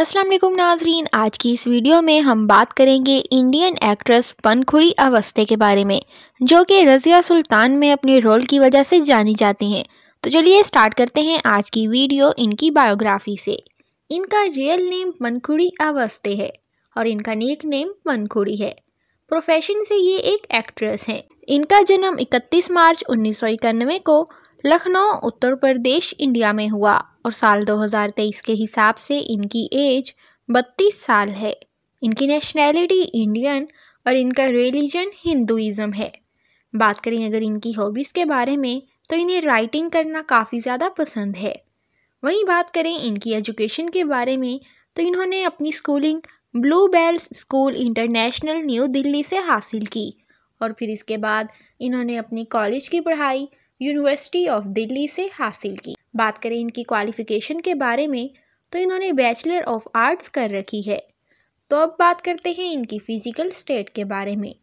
अस्सलाम वालेकुम नाजरीन। आज की इस वीडियो में हम बात करेंगे इंडियन एक्ट्रेस पनखुड़ी अवस्थे के बारे में, जो कि रज़िया सुल्तान में अपने रोल की वजह से जानी जाती हैं। तो चलिए स्टार्ट करते हैं आज की वीडियो इनकी बायोग्राफी से। इनका रियल नेम पनखुड़ी अवस्थे है और इनका नेक नेम पनखुड़ी है। प्रोफेशन से ये एक एक्ट्रेस हैं। इनका जन्म 31 मार्च उन्नीस सौ इक्यानवे को लखनऊ, उत्तर प्रदेश, इंडिया में हुआ और साल 2023 के हिसाब से इनकी एज 32 साल है। इनकी नेशनैलिटी इंडियन और इनका रिलीजन हिंदुज़म है। बात करें अगर इनकी हॉबीज़ के बारे में तो इन्हें राइटिंग करना काफ़ी ज़्यादा पसंद है। वहीं बात करें इनकी एजुकेशन के बारे में तो इन्होंने अपनी schooling blue bells school international new Delhi से हासिल की और फिर इसके बाद इन्होंने अपनी कॉलेज की पढ़ाई यूनिवर्सिटी ऑफ़ दिल्ली से हासिल की। बात करें इनकी क्वालिफ़िकेशन के बारे में तो इन्होंने बैचलर ऑफ़ आर्ट्स कर रखी है। तो अब बात करते हैं इनकी फ़िज़िकल स्टेट के बारे में।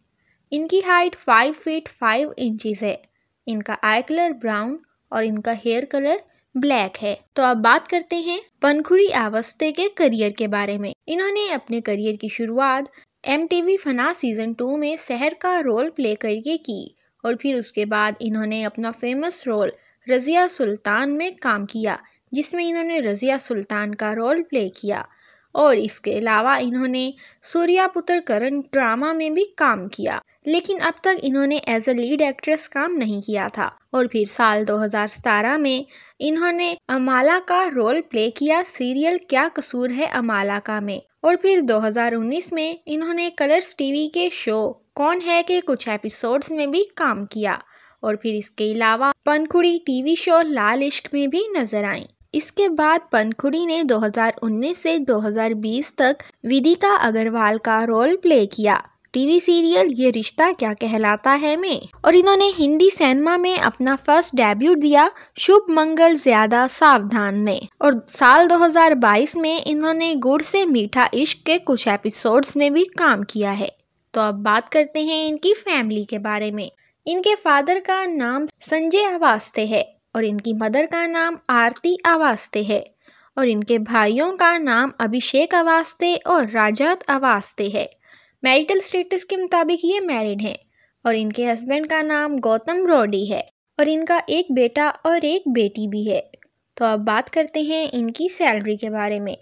इनकी height five feet five inches है। इनका आई कलर ब्राउन और इनका हेयर कलर ब्लैक है। तो अब बात करते हैं पनखुड़ी आवस्थे के करियर के बारे में। इन्होंने अपने करियर की शुरुआत M T V Fanaah season two में शहर का रोल प्ले करके की। और फिर उसके बाद इन्होंने अपना फ़ेमस रोल रज़िया सुल्तान में काम किया, जिसमें इन्होंने रज़िया सुल्तान का रोल प्ले किया और इसके अलावा इन्होंने सूर्या पुत्र करण ड्रामा में भी काम किया। लेकिन अब तक इन्होंने एज अ लीड एक्ट्रेस काम नहीं किया था और फिर साल 2017 में इन्होंने अमाला का रोल प्ले किया सीरियल क्या कसूर है अमाला का में और फिर 2019 में इन्होंने कलर्स टीवी के शो कौन है के कुछ एपिसोड्स में भी काम किया? और फिर इसके अलावा पनखुड़ी टीवी शो लाल इश्क में भी नज़र आई। इसके बाद पनखुड़ी ने 2019 से 2020 तक विदिका अग्रवाल का रोल प्ले किया। टीवी सीरियल ये रिश्ता क्या कहलाता है में? और इन्होंने हिंदी सिनेमा में अपना फ़र्स्ट डेब्यूट दिया शुभ मंगल ज़्यादा सावधान में। और साल 2022 में इन्होंने गुड़ से मीठा इश्क के कुछ एपिसोड्स में भी काम किया है। तो अब बात करते हैं इनकी फैमिली के बारे में। इनके फादर का नाम संजय अवास्ते है और इनकी मदर का नाम आरती अवास्ते है और इनके भाइयों का नाम अभिषेक अवास्ते और राजात अवास्ते है। मैरिटल स्टेटस के मुताबिक ये मैरिड हैं और इनके हस्बैंड का नाम गौतम रोडी है और इनका एक बेटा और एक बेटी भी है। तो अब बात करते हैं इनकी सैलरी के बारे में।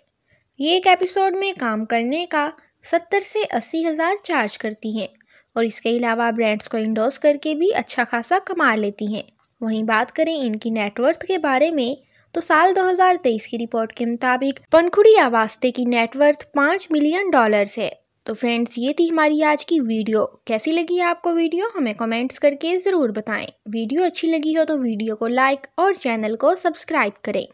ये एक एपिसोड में काम करने का सत्तर से अस्सी हज़ार चार्ज करती हैं और इसके अलावा ब्रांड्स को इंडोर्स करके भी अच्छा खासा कमा लेती हैं। वहीं बात करें इनकी नेटवर्थ के बारे में तो साल 2023 की रिपोर्ट के मुताबिक पनखुड़ी आवास्ते की नेटवर्थ पाँच मिलियन डॉलर्स है। तो फ्रेंड्स ये थी हमारी आज की वीडियो। कैसी लगी आपको वीडियो? हमें कमेंट्स करके ज़रूर बताएँ। वीडियो अच्छी लगी हो तो वीडियो को लाइक और चैनल को सब्सक्राइब करें।